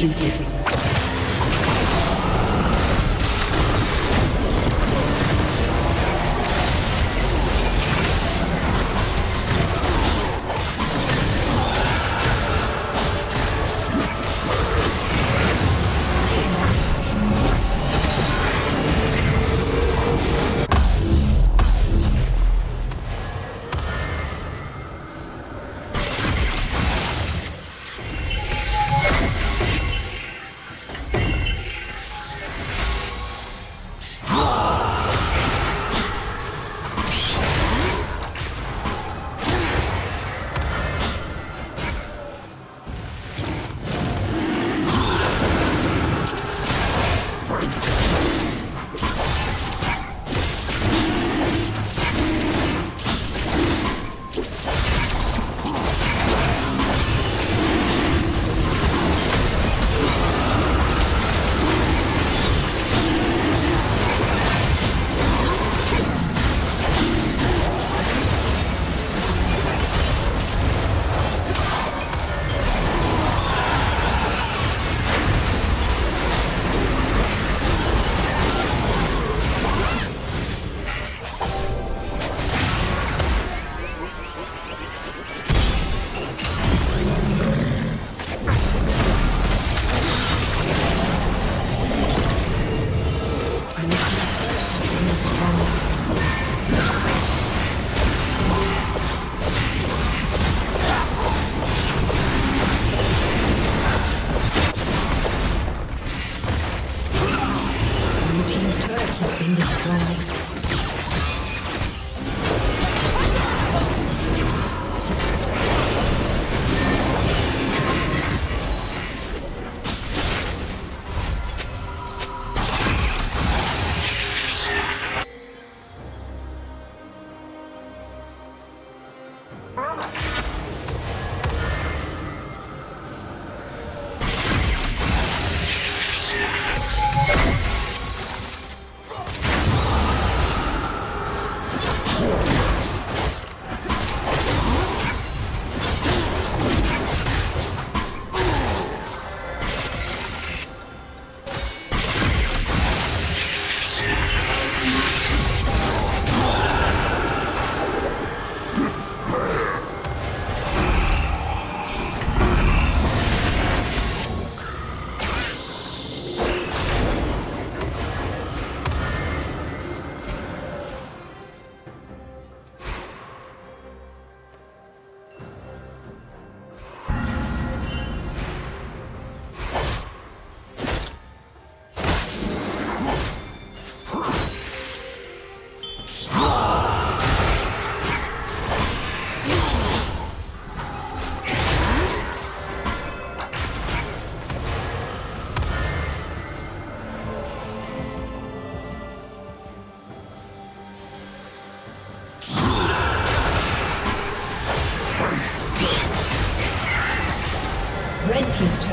Executed.